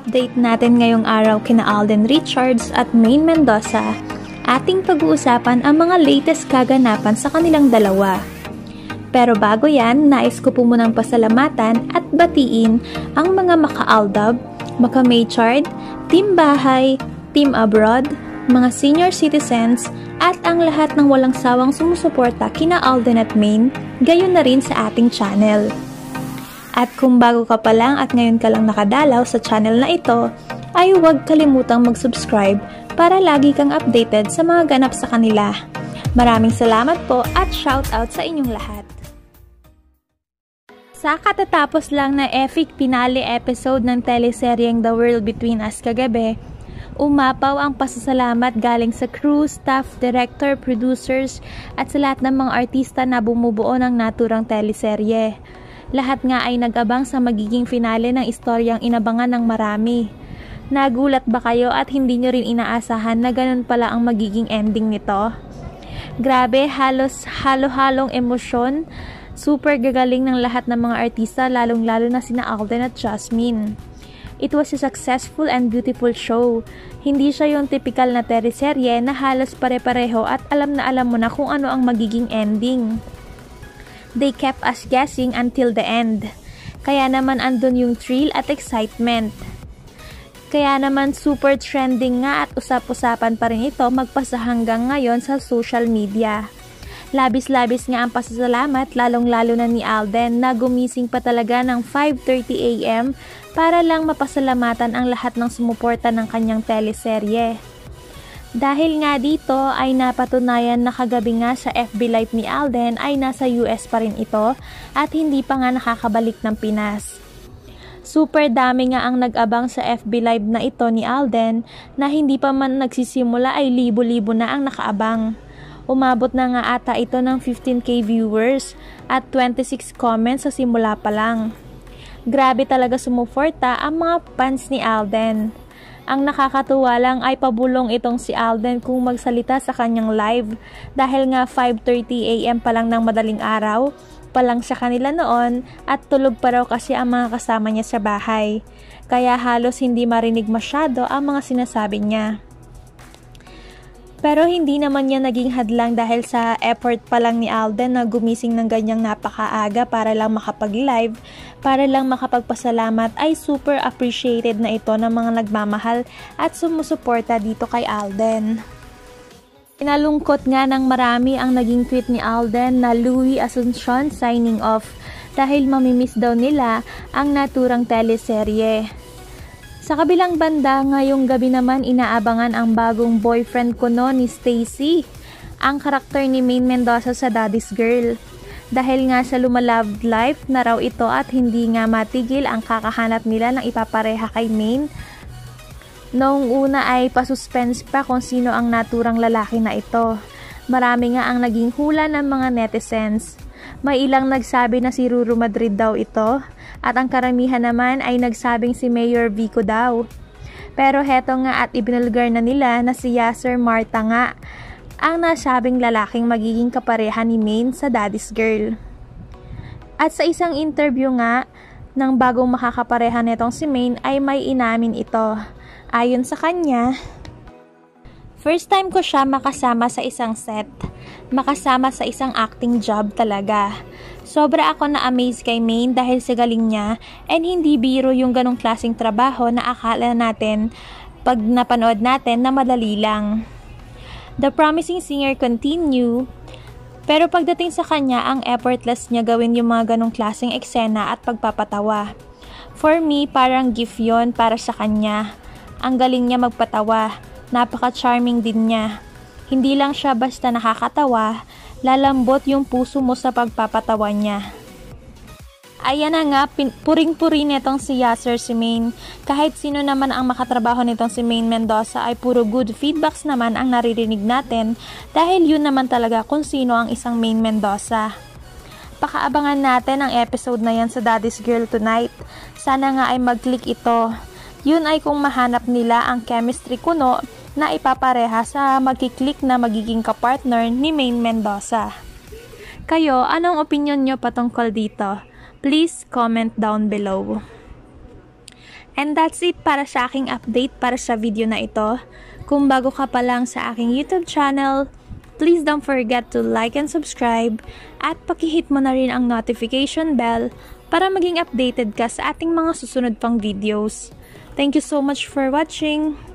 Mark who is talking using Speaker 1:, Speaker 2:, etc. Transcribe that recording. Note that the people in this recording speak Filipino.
Speaker 1: update natin ngayong araw kina Alden Richards at Maine Mendoza, ating pag-uusapan ang mga latest kaganapan sa kanilang dalawa. Pero bago yan, nais ko po munang pasalamatan at batiin ang mga maka-Aldab, maka-Maychard, Team Bahay, Team Abroad, mga senior citizens, at ang lahat ng walang sawang sumusuporta kina Alden at Maine, gayon na rin sa ating channel. At kung bago ka pa lang at ngayon ka lang nakadalaw sa channel na ito, ay huwag kalimutang mag-subscribe para lagi kang updated sa mga ganap sa kanila. Maraming salamat po at shoutout sa inyong lahat. Sa katatapos lang na epic finale episode ng teleseryeng The World Between Us kagabi, umapaw ang pasasalamat galing sa crew, staff, director, producers at sa lahat ng mga artista na bumubuo ng naturang teleserye. Lahat nga ay nag-abang sa magiging finale ng istoryang inabangan ng marami. Nagulat ba kayo at hindi nyo rin inaasahan na ganun pala ang magiging ending nito? Grabe, halos halo-halong emosyon. Super gagaling ng lahat ng mga artista lalong-lalo na sina Alden at Jasmine. It was a successful and beautiful show. Hindi siya yung typical na teleserye na halos pare-pareho at alam na alam mo na kung ano ang magiging ending. They kept us guessing until the end. Kaya naman andun yung thrill at excitement. Kaya naman super trending nga at usap-usapan pa rin ito magpasa hanggang ngayon sa social media. Labis-labis nga ang pasasalamat lalong-lalo na ni Alden na gumising pa talaga ng 5.30am para lang mapasalamatan ang lahat ng sumuporta ng kanyang teleserye. Dahil nga dito ay napatunayan na kagabi nga sa FB Live ni Alden ay nasa US pa rin ito at hindi pa nga nakakabalik ng Pinas. Super dami nga ang nag-abang sa FB Live na ito ni Alden na hindi pa man nagsisimula ay libo-libo na ang nakaabang. Umabot na nga ata ito ng 15k viewers at 26 comments sa simula pa lang. Grabe talaga sumuporta ang mga fans ni Alden. Ang nakakatuwa lang ay pabulong itong si Alden kung magsalita sa kanyang live dahil nga 5.30am pa lang ng madaling araw pa lang siya kanila noon at tulog pa raw kasi ang mga kasama niya sa bahay. Kaya halos hindi marinig masyado ang mga sinasabi niya. Pero hindi naman niya naging hadlang dahil sa effort pa lang ni Alden na gumising ng ganyang napakaaga para lang makapag-live, para lang makapagpasalamat ay super appreciated na ito ng mga nagmamahal at sumusuporta dito kay Alden. Inalungkot nga ng marami ang naging tweet ni Alden na Louis Asuncion signing off dahil mamimiss daw nila ang naturang teleserye. Sa kabilang banda, ngayong gabi naman inaabangan ang bagong boyfriend ko no ni Stacy, ang karakter ni Maine Mendoza sa Daddy's Girl. Dahil nga sa lumaloved life na raw ito at hindi nga matigil ang kakahanap nila ng ipapareha kay Maine. Noong una ay pasuspense pa kung sino ang naturang lalaki na ito. Marami nga ang naging hula ng mga netizens. May ilang nagsabi na si Ruru Madrid daw ito at ang karamihan naman ay nagsabing si Mayor Vico daw. Pero heto nga at ibinulgar na nila na si Yasser Marta nga ang nasabing lalaking magiging kapareha ni Maine sa Daddy's Girl. At sa isang interview nga ng bagong makakapareha nitong si Maine ay may inamin ito. Ayon sa kanya, First time ko siya makasama sa isang set. Makasama sa isang acting job talaga. Sobra ako na-amaze kay Maine dahil sa galing niya and hindi biro yung ganong klaseng trabaho na akala natin pag napanood natin na madali lang. The promising singer continue pero pagdating sa kanya, ang effortless niya gawin yung mga ganong klaseng eksena at pagpapatawa. For me, parang gift yon para sa kanya. Ang galing niya magpatawa. Napaka-charming din niya. Hindi lang siya basta nakakatawa, lalambot yung puso mo sa pagpapatawa niya. Ayan na nga, puring-puri nitong si Yasser si Maine. Kahit sino naman ang makatrabaho nitong si Maine Mendoza ay puro good feedbacks naman ang naririnig natin dahil yun naman talaga kung sino ang isang Maine Mendoza. Pakaabangan natin ang episode na yan sa Daddy's Girl tonight. Sana nga ay mag-click ito. Yun ay kung mahanap nila ang chemistry kuno na ipapareha sa magkiklik na magiging kapartner ni Maine Mendoza. Kayo, anong opinion nyo patungkol dito? Please comment down below. And that's it para sa aking update para sa video na ito. Kung bago ka pa lang sa aking YouTube channel, please don't forget to like and subscribe at pakihit mo na rin ang notification bell para maging updated ka sa ating mga susunod pang videos. Thank you so much for watching!